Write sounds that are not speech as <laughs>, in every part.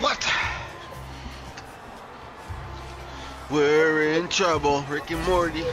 What? We're in trouble, Rick and Morty.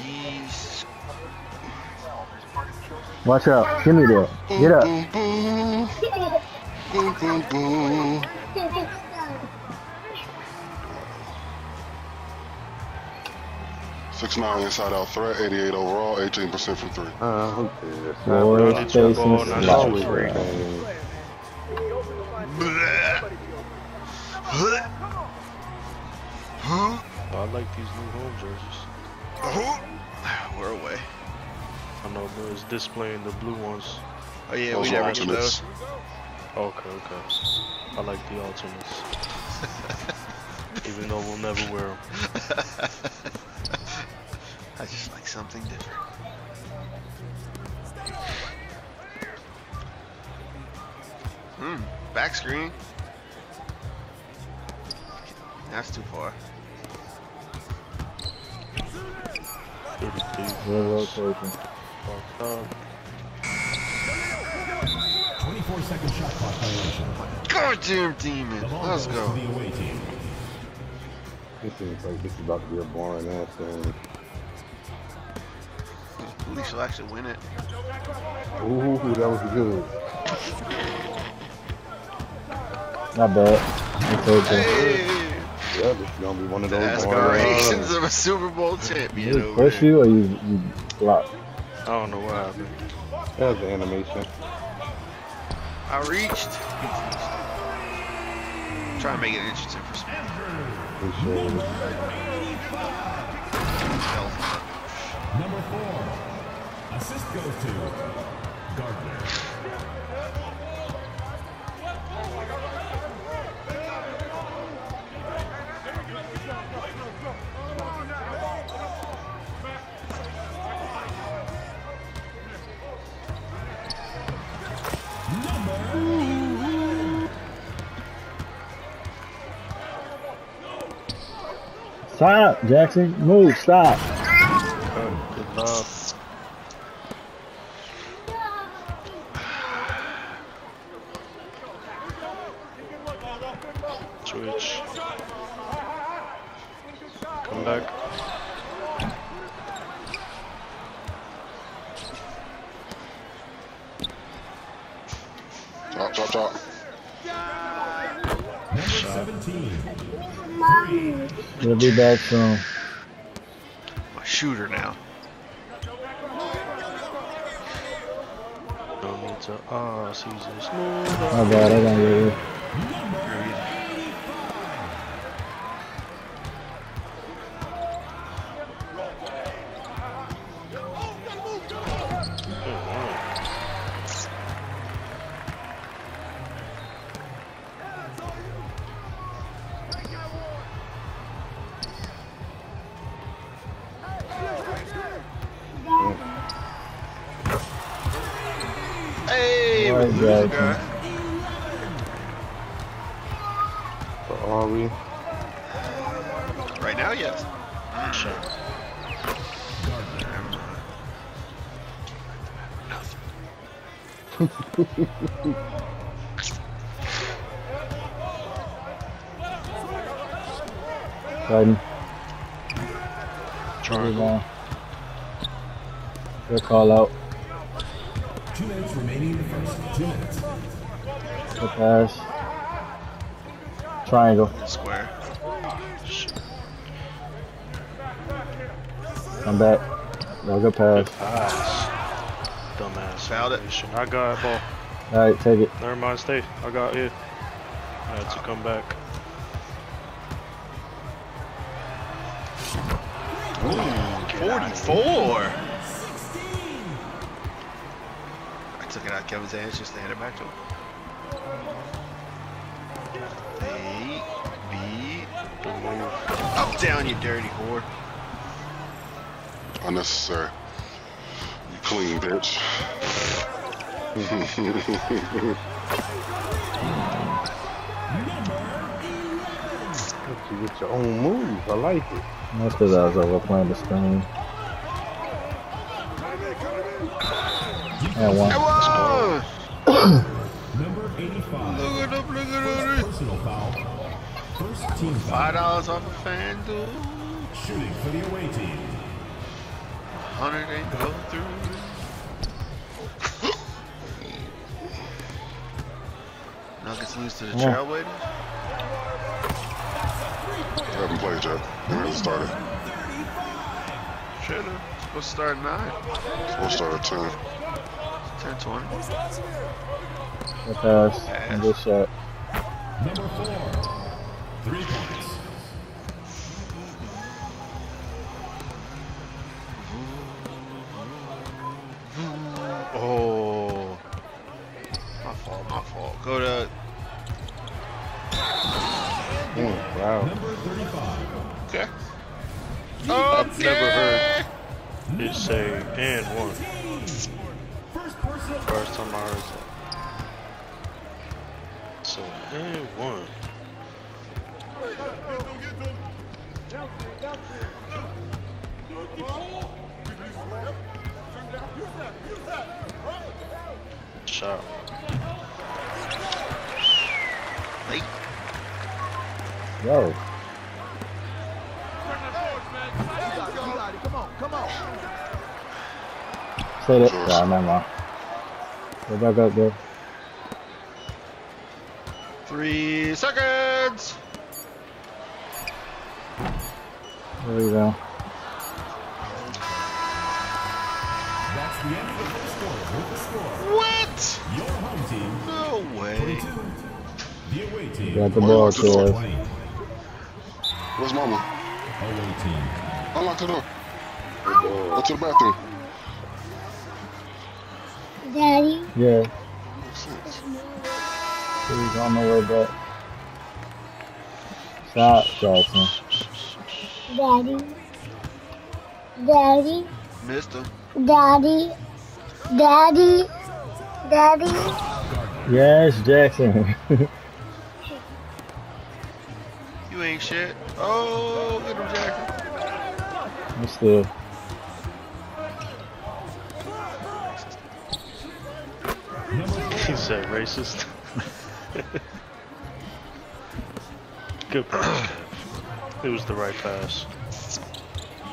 He's Watch out. Give me that. Get up. boom, boom, boom, boom, boom. Six nine inside out threat, 88 overall, 18% from three. Uh, who cares? Boy, I- I- ball, not slow. always free. the same. Bleh. Huh? Huh? I like these new home jerseys. Huh? We're away. I know, but it's displaying the blue ones. Oh yeah, Those we are never get alternates. those. Okay, okay. I like the alternates. <laughs> Even though we'll never wear them. I just like something different. Hmm, back screen. That's too far. Dirty Good rotation. 24 second shot clock violation. Goddamn demon. The Let's go. to away team. This seems like this is about to be a boring ass game. At least you'll actually win it. Ooh, that was good. Not bad. It's okay. Hey, Yeah, this is gonna be one of the those boring aspirations of a Super Bowl champion You over push you or you, you block? I don't know what happened. That was the animation. I reached. Try to make it interesting for some Appreciate it. Number four. Assist goes to Gardner. Sign up, Jackson. Move. Stop. Switch. Come back. Chop, chop, chop. We'll be back soon. I'm a shooter now. No need to. Ah, Caesar. Smooth. My. I gotta get you. Hey, All right, we lose a Jackson. guy. For Ari. Right now, yes. Shot. Fighting. Triangle. Good call out. Good pass. Triangle. Square. Come back. No, good pass. Pass. Dumbass. Fouled it. I got it, ball. All right, take it. Never mind, stay. I got it. I had to come back. Ooh, 44. I took it out of Kevin's hands just to hand it back to him. A, B, Good up, down, you dirty whore. Unnecessary. You clean, bitch. You get your own move. I like it. That's because I was over playing the screen. Yeah, one. <coughs> <coughs> <coughs> Come on! Number 85. Look at up, look at it. Personal foul. First team foul. Five dollars off a FanDuel. Shooting for the away team. Hundred ain't go through. Nuggets lose to the on. Trailblazers. Haven't played yet. They haven't started. Should've. Supposed to start at nine. We'll start at 10. 10 20. Good pass. And good shot. Number four. Three points. Oh. My fault, my fault. Go to. Wow. Number 35. Okay. I've never heard it say and one. First personal First time I heard that. So and one. Shot. Late. Yo. Say that. Yeah, never mind. Go back up there. Three seconds. There we go. That's the end of the first quarter with the score. What? Your home team, No way. 22. The away team, Got the ball, Torres. 20. Where's mama? Away team. Unlock the door. Go to the bathroom. Daddy, Yeah. Makes sense. He's on the way back. Stop, Jackson. Daddy, Daddy, Mister. Daddy, Daddy, Daddy. Yes, Jackson. <laughs> You ain't shit. Oh, get him, Jackson. What's the He said racist. <laughs> <laughs> Good pass. It was the right pass.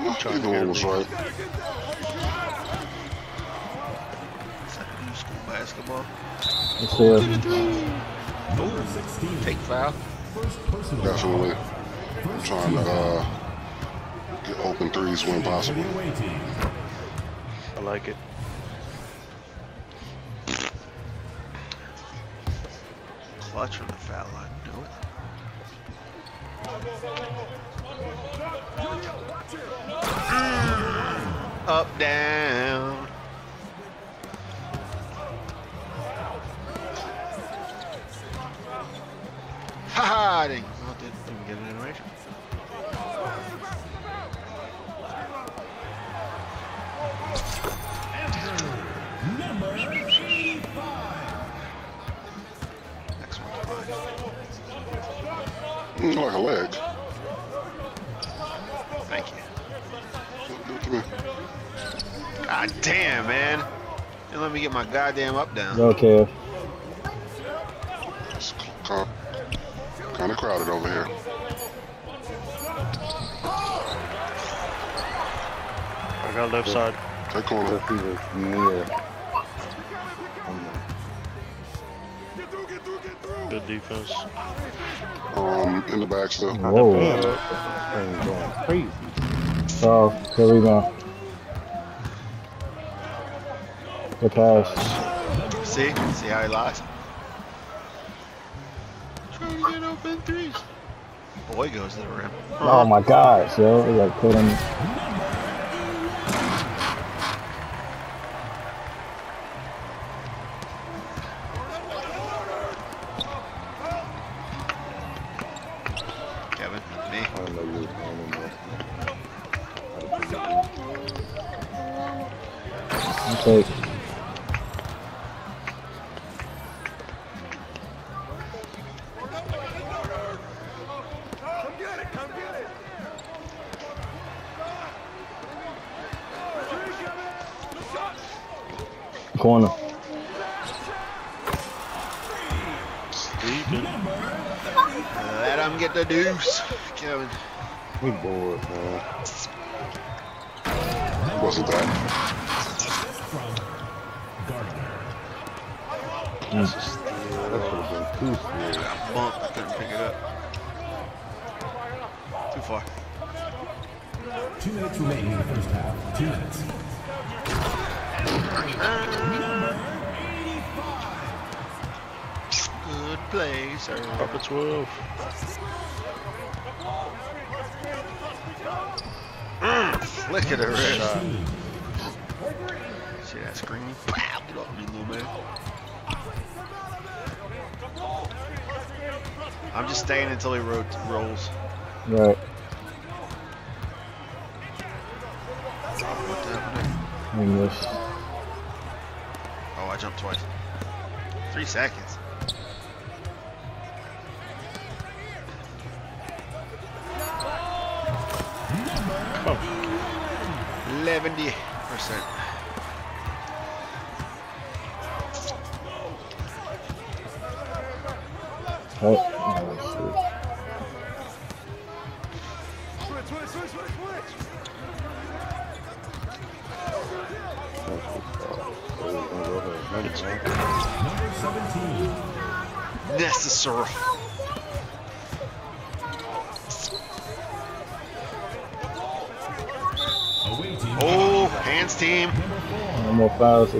Either one was right. Is school basketball? what's the Number 16. Take foul. Definitely. foul. First Trying to uh, get open threes when possible. the away team. I like it. Clutch from the foul line. Do it. Up, down. Mm, like a leg. Thank you. God damn, man. You let me get my goddamn up down. Go, Kev. It's kind of crowded over here. I got left side. Take corner. Let's see this. Yeah. Good defense. Um, in the back still. Whoa. Thing going crazy. Oh, here we go. The pass. See? See how he lost? Trying to get open threes. Boy goes to the rim. Oh my gosh, yo. We got put him. I'll take. corner. Sleeping. Let him get the deuce. Kevin. We bored, man. Too far. Two minutes remaining in the first half. Two minutes. Good play, sir. Up at 12. Mm, Flick of the wrist. See that screen? Pow! Get off me, little man. I'm just staying until he ro- rolls. Right. English. Oh, I jumped twice. Three seconds. Come. Seventy percent. Oh Necessary. Away team. Oh, hands team. shit. No more fouls, I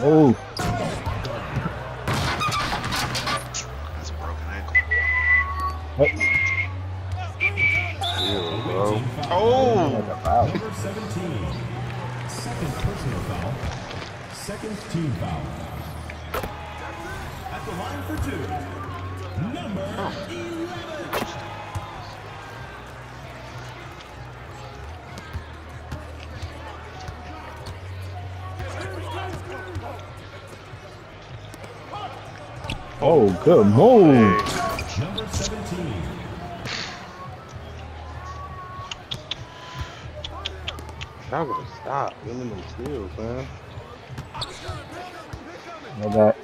Oh, That's a broken ankle. hey, Steal, bro. Oh! like a foul. Number 17. Second personal foul. Second team foul. At the line for two. Number 11. Oh, good move. Number 17. Y'all gotta stop giving them steals, man. No back.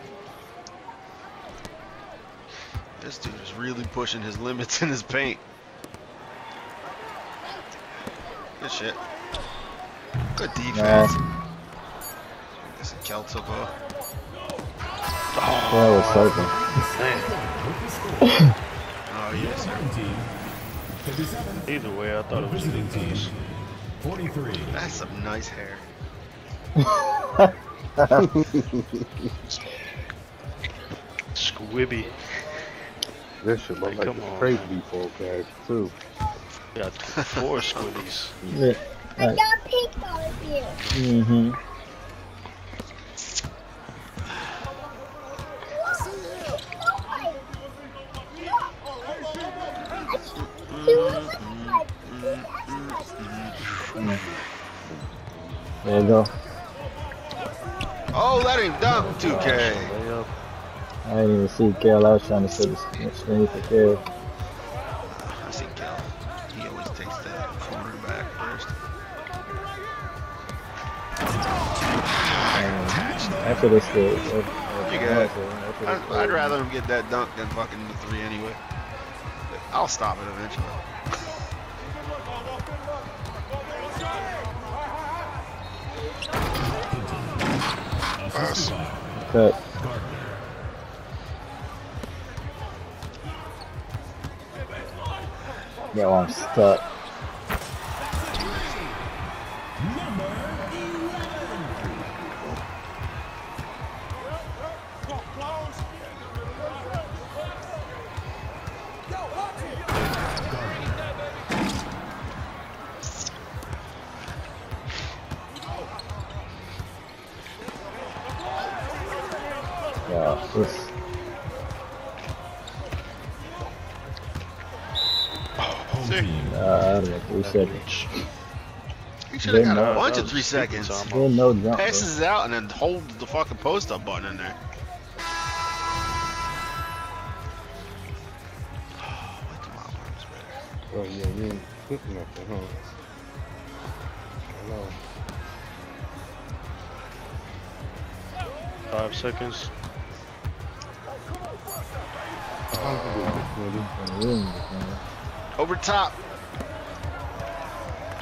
This dude is really pushing his limits in his paint. Good shit. Good defense. That's a Kelto ball. That was circle. Oh, yes, sir. 17. Either way, I thought it was Visiting team. ridiculous. 43. That's some nice hair. Squibby. This should look Hey, like come the on, trade man. default cash too. Got four squibbies. Yeah. I got pink ball here. Mm-hmm. There you go. Oh, let him dunk 2K. Layup. Didn't even see Kel. I was trying to set the screen for Kel. I see Kel. He always takes that corner back first. After this, the, You got. I'd, I'd rather him get that dunk than fucking the three anyway. I'll stop it eventually. Pass. cut. Yo, I'm stuck. Seconds. You should have Didn't got a bunch of three seconds. time. Didn't no jump. bro. Passes it out and then hold the fucking post up button in there. What the wild worms better? Oh yeah, you ain't hitting nothing, huh? I know. Five seconds. Yeah, Over top.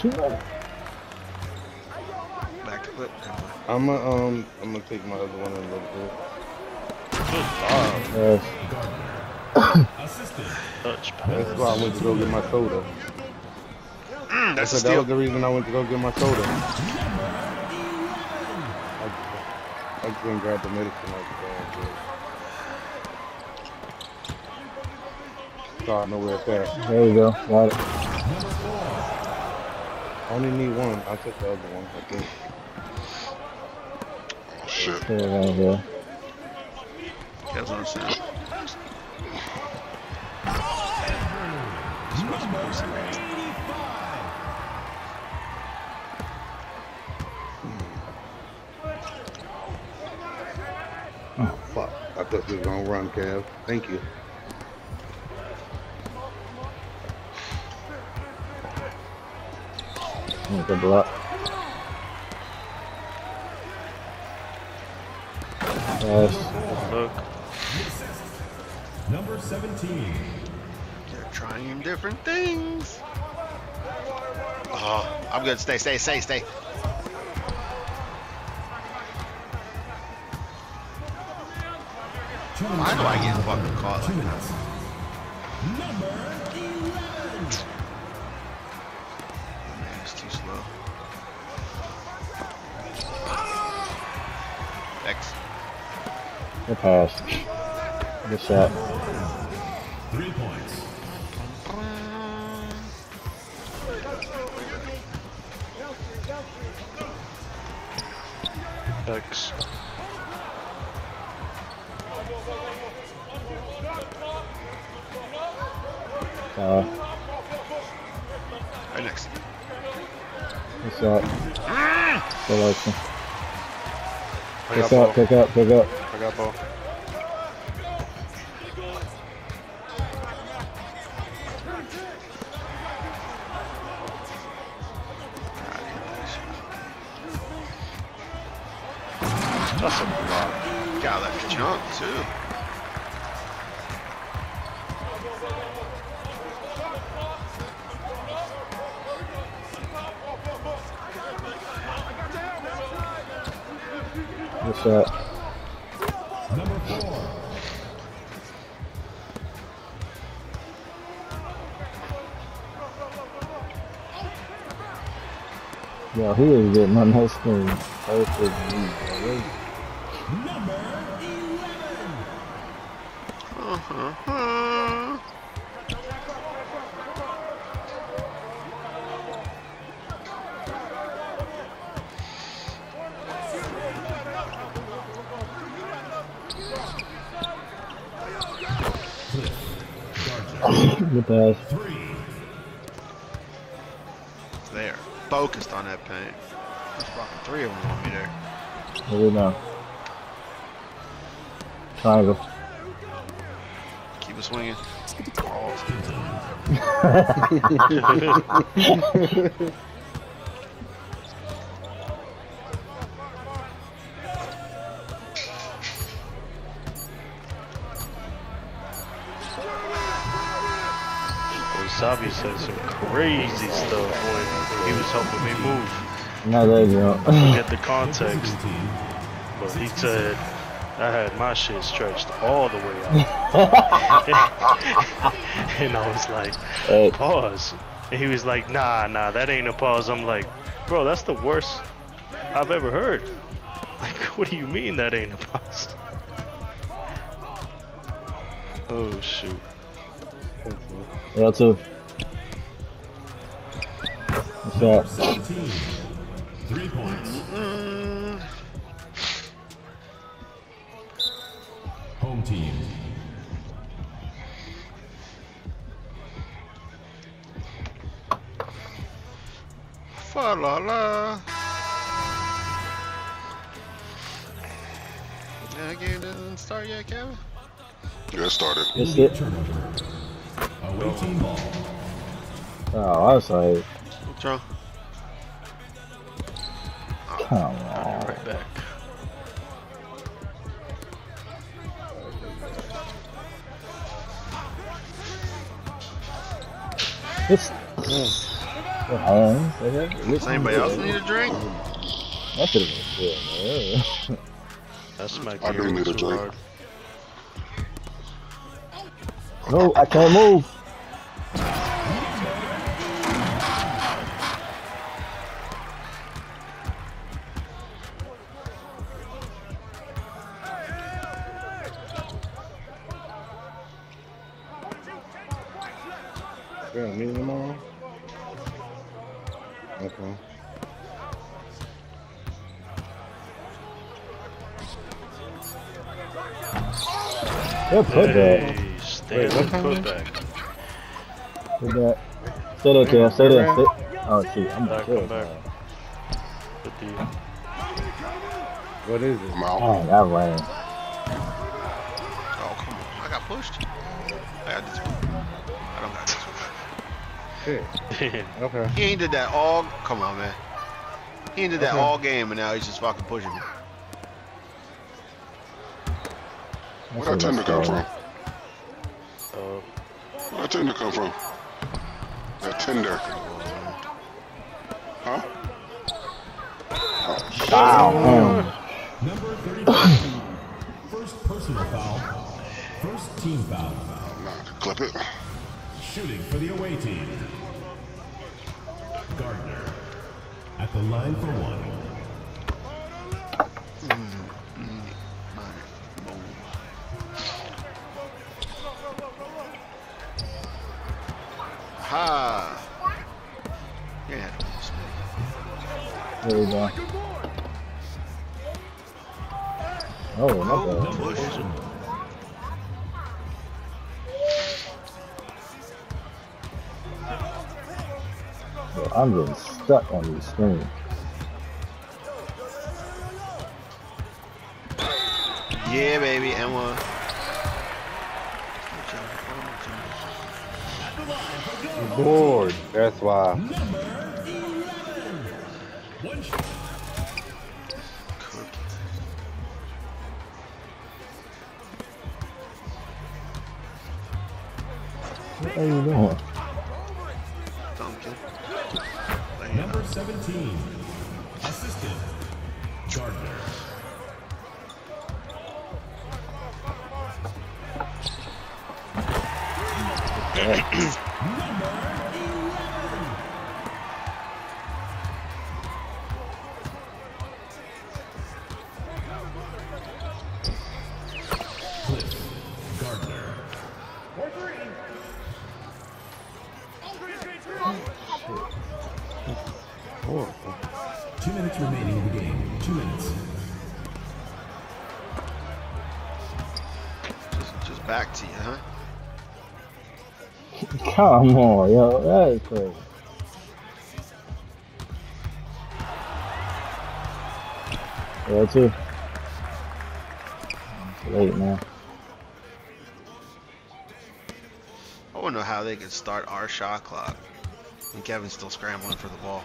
Two more. Back to clip. I'm gonna um, I'm gonna take my other one in a little bit. Good job. Yes. That's why I went to go get my soda. Mm, that's a So that was the reason I went to go get my soda. I, I couldn't grab the medicine like that. Sorry, nowhere at that. There you go. Got it. I only need one. I'll take the other one. I think. Oh, shit. There right there. That's what I'm saying. Fuck. I thought you were gonna run, Kev. Thank you. Mm, Good block. Yes. Look. Number 17. They're trying different things. Oh, I'm good. Stay, stay, stay, stay. Two Why do I get fucking caught Two like that? minutes. Number Good pass. Good shot. Three points. X. Uh, Right next. shot. Good Pick up, pick up, pick up. I got ball. That's a block. Got that jump too. What's shot. Number four. Yo, he is getting on that screen. Perfect. lead, bro. Number 11. Uh-huh. Good pass. Three. There. Focused on that paint. There's fucking three of them on me there. Here we go. Triangle. Keep it swinging. <laughs> Oh, <laughs> Wasabi said some crazy stuff when he was helping me move. There you go. Get the <laughs> context. But he said I had my shit stretched all the way out. <laughs> and I was like, hey, pause. And he was like, nah, nah, that ain't a pause. I'm like, bro, that's the worst I've ever heard. <laughs> Like, what do you mean that ain't a pause? Oh, shoot. L2. Good shot. 17. Three points. mm, Home team. Fa la la. That game didn't start yet, Kevin. Yeah, it started. It's it. Away team ball. Oh, I was like, What's wrong? come on. Right back. It's. What hands? Does anybody else need a drink? That should have been good, man. <laughs> That's my I do gear need a drink. hard. No, I can't move. Good put that. Hey, stay Wait, on what the time is putback. Put that. Stay there, Cam. Stay there. Sit. Oh, shoot. I'm Back, good. man. What is it? I'm oh, that ran. Oh, come on. I got pushed. I got this one. I don't got this one. Shit. <laughs> Okay. He ain't did that all. Come on, man. He ain't did that Okay. all game, and now he's just fucking pushing me. Where'd that tender come from? Uh, Where'd that tender come from? That tender. Huh? Wow. man. Number 35. First personal foul. First team foul. Nah, clip it. Shooting for the away team. Gardner. At the line for one. Ha! Yeah. Here we go. Oh, not bad. Number Push. I'm getting stuck on these screens. Yeah, baby, and one. Bored. That's why. One. What are you doing? Duncan. Number 17. Assistant. Gardner. Cliff. <clears throat> Come on, yo. That is crazy. Yeah, too. It's late, man. I wonder how they could start our shot clock. And Kevin's still scrambling for the ball.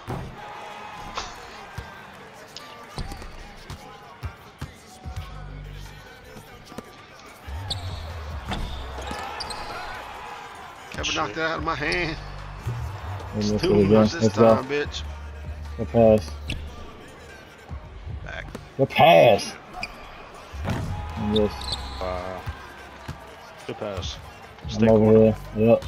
Kevin knocked it out of my hand. We missed it again. this Let's go. time, bitch. The pass. Back. Good pass. And Yes, uh, good pass. Stay I'm over corner. here. Yep.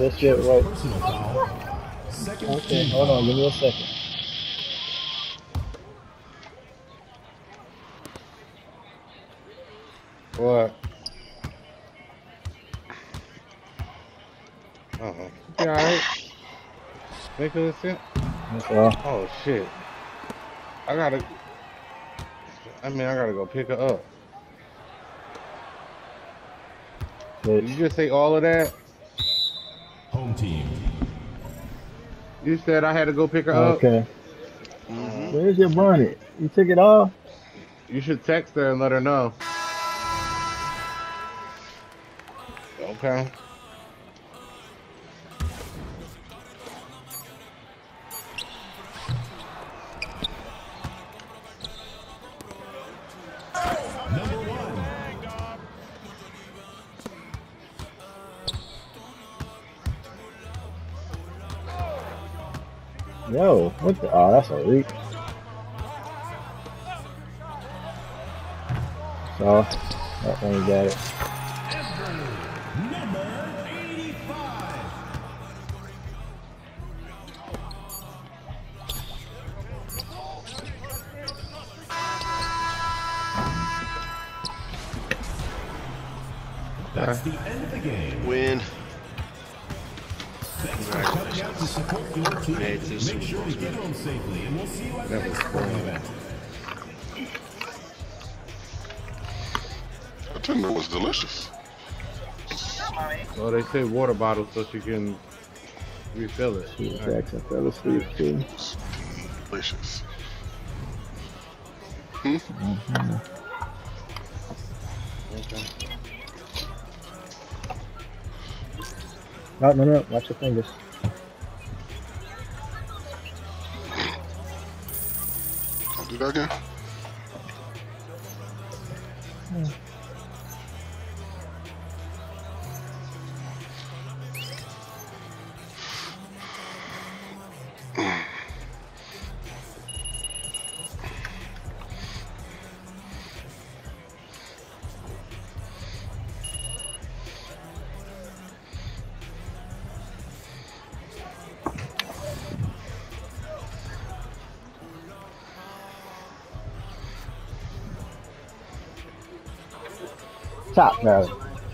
that shit right. Okay, hold on, give me a second. What? Uh oh. You alright? Make a sense? Oh shit. I gotta. I mean, I gotta go pick her up. Did You just say all of that? Home team. You said I had to go pick her up? Okay. Mm-hmm. Where's your bonnet? You took it off? You should text her and let her know. Okay. Yo, what the? Oh, that's a reach. So, that one got it. Say water bottle so she can refill it. Steve Jackson fell asleep too. Delicious. Hmm. Okay. No, no, no. Watch your fingers. I'll do that again. Hmm. Bro.